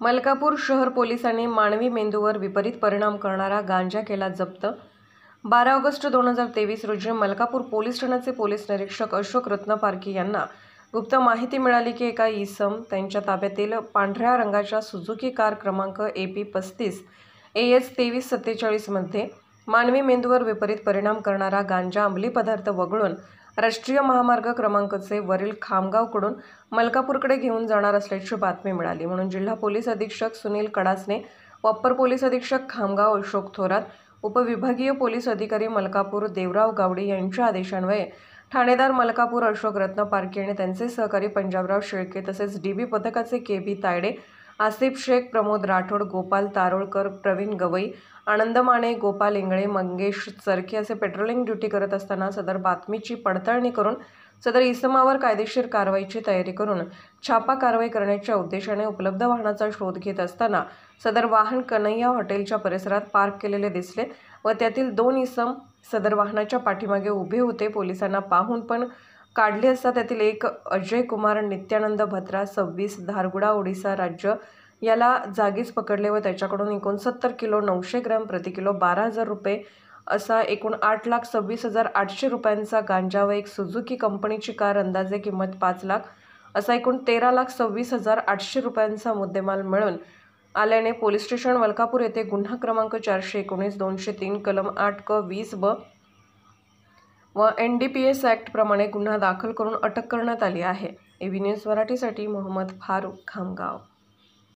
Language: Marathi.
मलकापूर शहर पोलिसांनी मानवी मेंदूवर विपरीत परिणाम करणारा गांजा केला जप्त. बारा ऑगस्ट दोन हजार तेवीस रोजी मलकापूर पोलीस ठाण्याचे पोलीस निरीक्षक अशोक रत्नपारखी यांना गुप्त माहिती मिळाली की एका इसम त्यांच्या ताब्यातील पांढऱ्या रंगाच्या सुझुकी कार क्रमांक ए पी पस्तीस ए एस तेवीस सत्तेचाळीसमध्ये मानवी मेंदूवर विपरीत परिणाम करणारा गांजा अंमली पदार्थ वगळून राष्ट्रीय महामार्ग क्रमांकचे वरील खामगावकडून मलकापूरकडे घेऊन जाणार असल्याची बातमी मिळाली. म्हणून जिल्हा पोलीस अधीक्षक सुनील कडासने अप्पर पोलीस अधीक्षक खामगाव अशोक थोरात उपविभागीय पोलीस अधिकारी मलकापूर देवराव गावडे यांच्या आदेशान्वये ठाणेदार मलकापूर अशोक रत्न पारखे आणि त्यांचे सहकारी पंजाबराव शेळके तसेच डी बी पथकाचे के बी तायडे आसिफ शेख प्रमोद राठोड गोपाल तारोळकर प्रवीण गवई आनंद माने गोपाल इंगळे मंगेश चरखे असे पेट्रोलिंग ड्युटी करत असताना सदर बातमीची पडताळणी करून सदर इसमावर कायदेशीर कारवाईची तयारी करून छापा कारवाई करण्याच्या उद्देशाने उपलब्ध वाहनाचा शोध घेत असताना सदर वाहन कन्हैया हॉटेलच्या परिसरात पार्क केलेले दिसले व त्यातील दोन इसम सदर वाहनाच्या पाठीमागे उभे होते. पोलिसांना पाहून पण काढले असता त्यातील एक अजय कुमार नित्यानंद भत्रा सव्वीस धारगुडा ओडिसा राज्य याला जागीच पकडले व त्याच्याकडून एकोणसत्तर किलो नऊशे ग्रॅम प्रति किलो बारा हजार रुपये असा एकूण आठ लाख सव्वीस हजार आठशे रुपयांचा गांजा व एक सुझुकी कंपनीची कार अंदाजे किंमत पाच लाख असा एकूण तेरा लाख सव्वीस हजार आठशे रुपयांचा मुद्देमाल मिळून आल्याने पोलीस स्टेशन वलकापूर येथे गुन्हा क्रमांक चारशे एकोणीस दोनशे तीन कलम आठ क वीस ब व एन डी पी एस ॲक्टप्रमाणे गुन्हा दाखल करून अटक करण्यात आली आहे. ए व्ही न्यूज मराठीसाठी मोहम्मद फारूक खामगाव.